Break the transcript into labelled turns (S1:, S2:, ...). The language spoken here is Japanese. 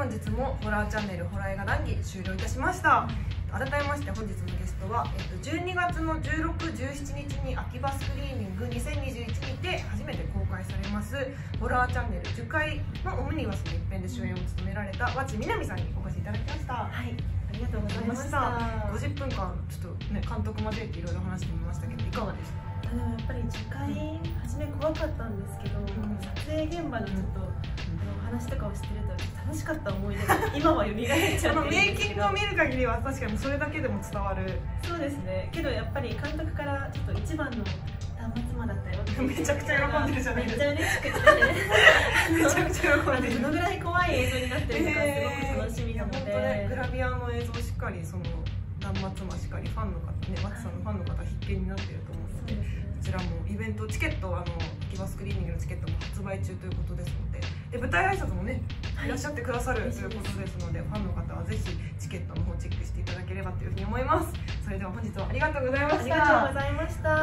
S1: 本日もホラーチャンネルホラー映画談義終了いたしました。改めまして本日のゲストは、えっと、12月の16、17日に秋葉スクリーニング2021にて初めて公開されますホラーチャンネル10回のオムニバスの一編で主演を務められた和知みなみさんにお越しいただきました。
S2: はい、ありがとうございました。
S1: 50分間ちょっとね監督交えていろいろ話してみましたけどいかがでした？
S2: でもやっぱり次回初め怖かったんですけど、
S1: ん。
S2: 撮影現場でちょっと、あの話とかをしてると楽しかった思い出が今は蘇っちゃってるんですけど。
S1: あのメイキングを見る限りは確かにそれだけでも伝わる。
S2: そうですね。けどやっぱり監督からちょっと一番の断末魔だったよって。
S1: めちゃくちゃ喜んでるじゃないですか。
S2: めっちゃ嬉しくて
S1: めちゃくちゃ喜んでる。
S2: どのぐらい怖い映像になってるのかすごく楽しみなので、
S1: いや本当ねグラビアの映像しっかりその断末魔しっかりファンの方ベントチケットあのキバスクリーニングのチケットも発売中ということですのでで舞台挨拶もね
S2: はい。
S1: いらっしゃってくださるということですのでファンの方はぜひチケットの方チェックしていただければというふうに思います。それでは本日はありがとうございました。
S2: ありがとうございました